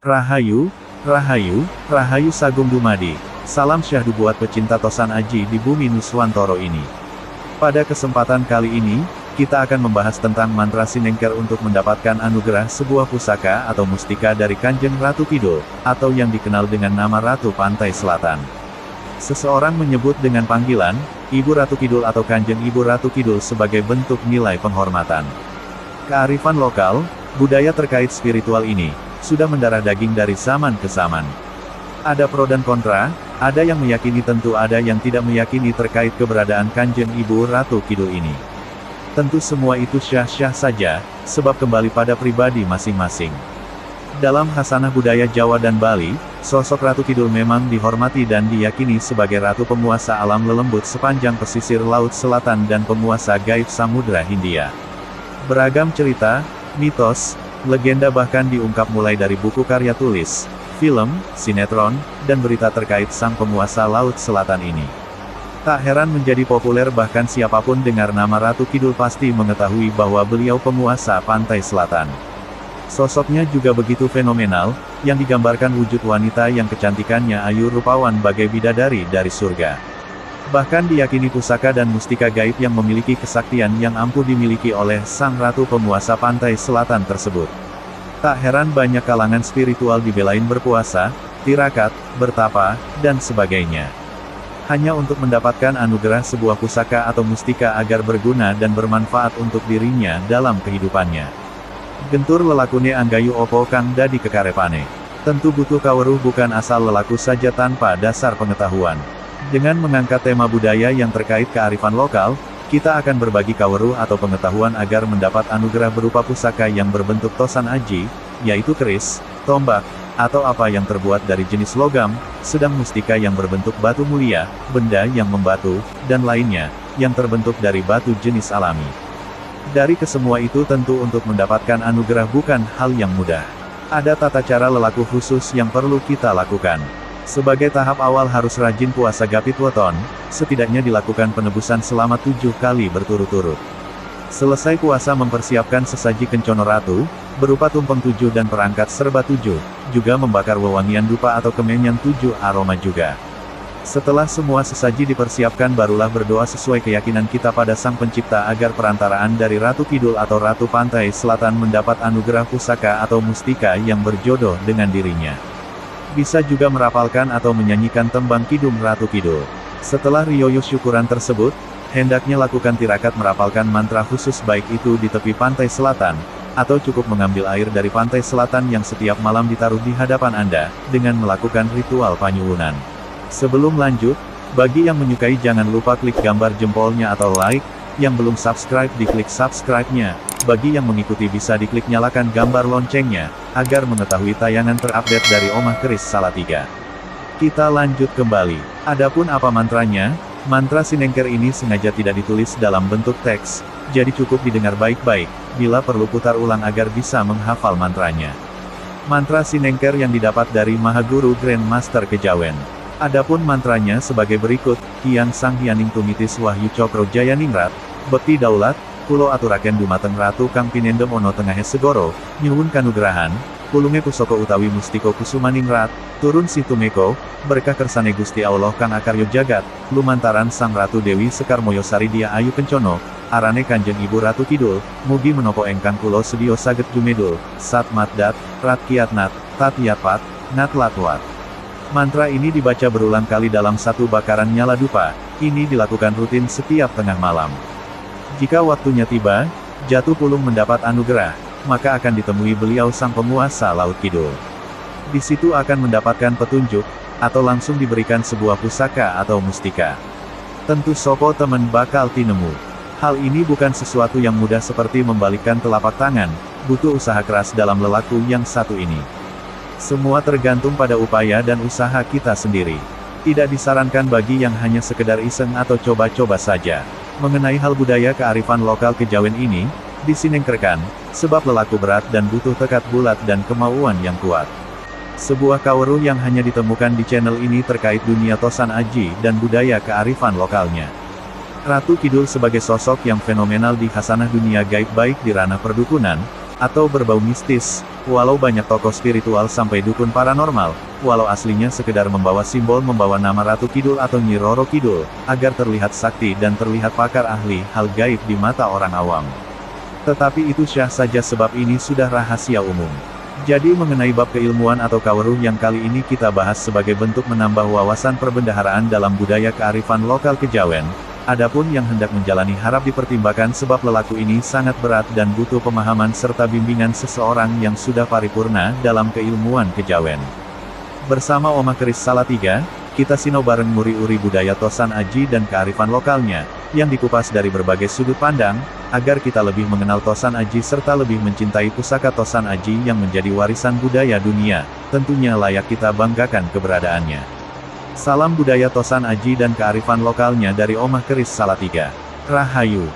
Rahayu, Rahayu, Rahayu Sagung Dumadi. Salam syahdu buat pecinta Tosan Aji di bumi Nuswantoro ini. Pada kesempatan kali ini, kita akan membahas tentang mantra Sinengker untuk mendapatkan anugerah sebuah pusaka atau mustika dari Kanjeng Ratu Kidul, atau yang dikenal dengan nama Ratu Pantai Selatan. Seseorang menyebut dengan panggilan, Ibu Ratu Kidul atau Kanjeng Ibu Ratu Kidul sebagai bentuk nilai penghormatan. Kearifan lokal, budaya terkait spiritual ini, sudah mendarah daging dari zaman ke zaman. Ada pro dan kontra, ada yang meyakini tentu ada yang tidak meyakini terkait keberadaan Kanjeng Ibu Ratu Kidul ini. Tentu semua itu syah-syah saja, sebab kembali pada pribadi masing-masing. Dalam hasanah budaya Jawa dan Bali, sosok Ratu Kidul memang dihormati dan diyakini sebagai ratu penguasa alam lelembut sepanjang pesisir Laut Selatan dan penguasa gaib Samudra Hindia. Beragam cerita, mitos, legenda bahkan diungkap mulai dari buku karya tulis, film, sinetron, dan berita terkait sang penguasa Laut Selatan ini. Tak heran menjadi populer bahkan siapa pun dengar nama Ratu Kidul pasti mengetahui bahwa beliau penguasa pantai selatan. Sosoknya juga begitu fenomenal, yang digambarkan wujud wanita yang kecantikannya ayu rupawan bagai bidadari dari surga. Bahkan diyakini pusaka dan mustika gaib yang memiliki kesaktian yang ampuh dimiliki oleh sang ratu penguasa pantai selatan tersebut. Tak heran banyak kalangan spiritual dibelain berpuasa, tirakat, bertapa, dan sebagainya. Hanya untuk mendapatkan anugerah sebuah pusaka atau mustika agar berguna dan bermanfaat untuk dirinya dalam kehidupannya. Gentur lelakune anggayu opo kang dadi kekarepane. Tentu butuh kaweruh bukan asal lelaku saja tanpa dasar pengetahuan. Dengan mengangkat tema budaya yang terkait kearifan lokal, kita akan berbagi kaweruh atau pengetahuan agar mendapat anugerah berupa pusaka yang berbentuk tosan aji, yaitu keris, tombak, atau apa yang terbuat dari jenis logam, sedang mustika yang berbentuk batu mulia, benda yang membatu, dan lainnya, yang terbentuk dari batu jenis alami. Dari kesemua itu tentu untuk mendapatkan anugerah bukan hal yang mudah. Ada tata cara lelaku khusus yang perlu kita lakukan. Sebagai tahap awal harus rajin puasa Gapit Weton, setidaknya dilakukan penebusan selama tujuh kali berturut-turut. Selesai puasa mempersiapkan sesaji kencono ratu, berupa tumpeng tujuh dan perangkat serba tujuh, juga membakar wewangian dupa atau kemenyan tujuh aroma juga. Setelah semua sesaji dipersiapkan barulah berdoa sesuai keyakinan kita pada Sang Pencipta agar perantaraan dari Ratu Kidul atau Ratu Pantai Selatan mendapat anugerah pusaka atau mustika yang berjodoh dengan dirinya. Bisa juga merapalkan atau menyanyikan tembang Kidung Ratu Kidul. Setelah riyoyo syukuran tersebut, hendaknya lakukan tirakat merapalkan mantra khusus baik itu di tepi pantai selatan, atau cukup mengambil air dari pantai selatan yang setiap malam ditaruh di hadapan Anda, dengan melakukan ritual panyuwunan. Sebelum lanjut, bagi yang menyukai jangan lupa klik gambar jempolnya atau like, yang belum subscribe diklik subscribe-nya, bagi yang mengikuti bisa diklik nyalakan gambar loncengnya, agar mengetahui tayangan terupdate dari Omah Keris Salatiga. Kita lanjut kembali. Adapun apa mantranya? Mantra Sinengker ini sengaja tidak ditulis dalam bentuk teks, jadi cukup didengar baik-baik, bila perlu putar ulang agar bisa menghafal mantranya. Mantra Sinengker yang didapat dari Mahaguru Grand Master Kejawen. Adapun mantranya sebagai berikut, Hyang Sang Hyaning Tumitis Wahyu Cokro Jayaningrat, Bekti Daulat, Pulo aturaken dumateng ratu kang pinendem ono tengahe segoro, nyuwun kanugrahan, pulunge pusoko utawi mustiko kusumaningrat, turun si tumeko, berkah kersane gusti Allah kang akaryo jagat, lumantaran sang ratu dewi sekar moyosari dia ayu kencono, arane kanjeng ibu ratu kidul, mugi menopo engkang kulo sedio saget jumedul, sat matdat, rat kiatnat, Mantra ini dibaca berulang kali dalam satu bakaran nyala dupa, ini dilakukan rutin setiap tengah malam. Jika waktunya tiba, jatuh pulung mendapat anugerah, maka akan ditemui beliau sang penguasa Laut Kidul. Di situ akan mendapatkan petunjuk, atau langsung diberikan sebuah pusaka atau mustika. Tentu Sopo temen bakal tinemu. Hal ini bukan sesuatu yang mudah seperti membalikkan telapak tangan, butuh usaha keras dalam lelaku yang satu ini. Semua tergantung pada upaya dan usaha kita sendiri. Tidak disarankan bagi yang hanya sekedar iseng atau coba-coba saja. Mengenai hal budaya kearifan lokal kejawen ini, disinengkerkan, sebab lelaku berat dan butuh tekad bulat dan kemauan yang kuat. Sebuah kaweruh yang hanya ditemukan di channel ini terkait dunia Tosan Aji dan budaya kearifan lokalnya. Ratu Kidul sebagai sosok yang fenomenal di hasanah dunia gaib baik di ranah perdukunan, atau berbau mistis, Walau banyak tokoh spiritual sampai dukun paranormal, walau aslinya sekedar membawa simbol membawa nama Ratu Kidul atau Nyi Roro Kidul, agar terlihat sakti dan terlihat pakar ahli hal gaib di mata orang awam. Tetapi itu syah saja sebab ini sudah rahasia umum. Jadi mengenai bab keilmuan atau kaweruh yang kali ini kita bahas sebagai bentuk menambah wawasan perbendaharaan dalam budaya kearifan lokal kejawen, Adapun yang hendak menjalani harap dipertimbangkan sebab lelaku ini sangat berat dan butuh pemahaman serta bimbingan seseorang yang sudah paripurna dalam keilmuan kejawen. Bersama Oma Keris Salatiga, kita sinau bareng muri-uri budaya Tosan Aji dan kearifan lokalnya, yang dikupas dari berbagai sudut pandang, agar kita lebih mengenal Tosan Aji serta lebih mencintai pusaka Tosan Aji yang menjadi warisan budaya dunia, tentunya layak kita banggakan keberadaannya. Salam budaya Tosan Aji dan kearifan lokalnya dari Omah Keris Salatiga. Rahayu.